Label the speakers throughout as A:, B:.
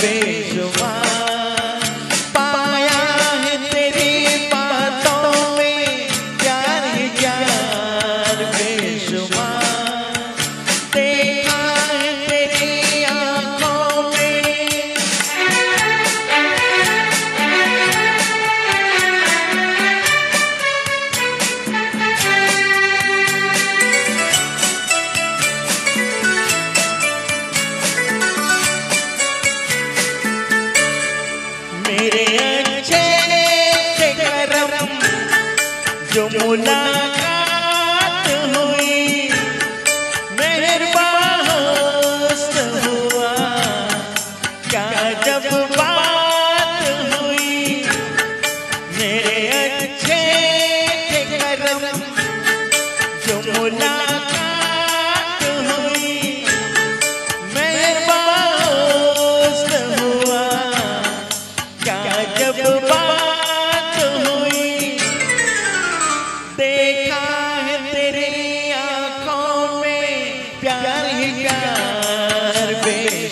A: प्यार जो मुलाकात हुई मेहरबान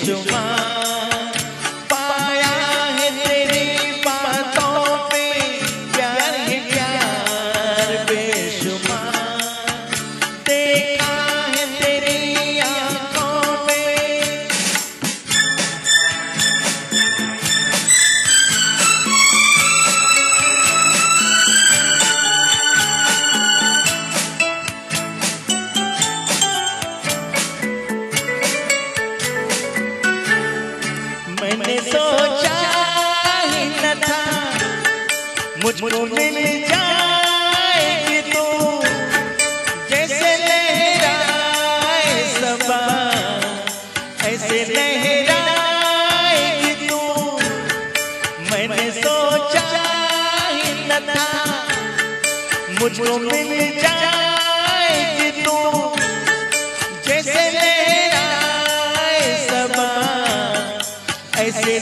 A: बेशुमार पाया है तेरी बातों में प्यार प्यार बेशुमार। मुझको मिल जाए तो। जैसे लहराए सबा, ऐसे लहराए तो। मैंने सोचा ही न था, मुझको मिल जाए तो। जैसे लहराए सबा, ऐसे